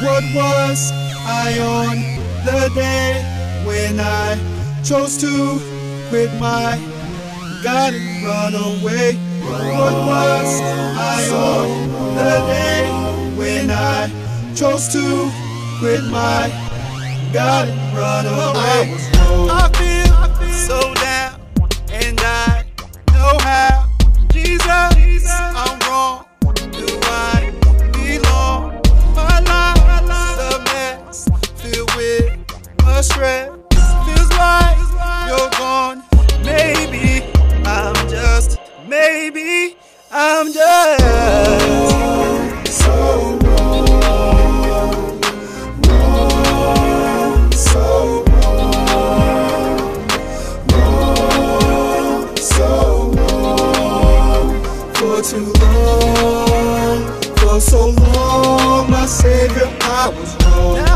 What was I on the day when I chose to quit my God and run away? What was I on the day when I chose to quit my God and run away? I feel so down, and I I'm just. So wrong, wrong, so wrong, wrong, so wrong. For too long, for so long, my Savior, I was wrong.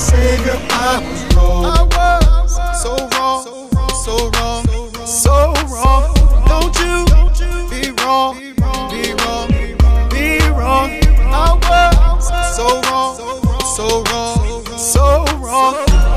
Savior, I was wrong. I was so wrong, so wrong, so wrong. Don't you be wrong, be wrong, be wrong. I was so wrong, so wrong, so wrong.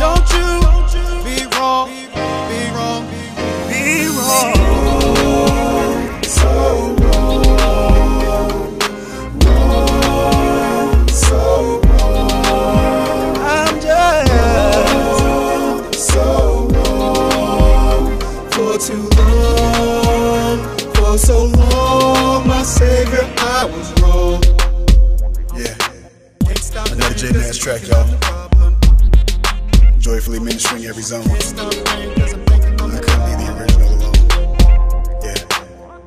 So long, my Savior, I was wrong. Yeah, Another J track, y'all. I'm the problem. joyfully ministering every zone. Can't stop I'm thinking I'm I couldn't be the original alone. Yeah.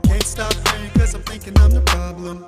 Can't stop praying cause I'm thinking I'm the problem.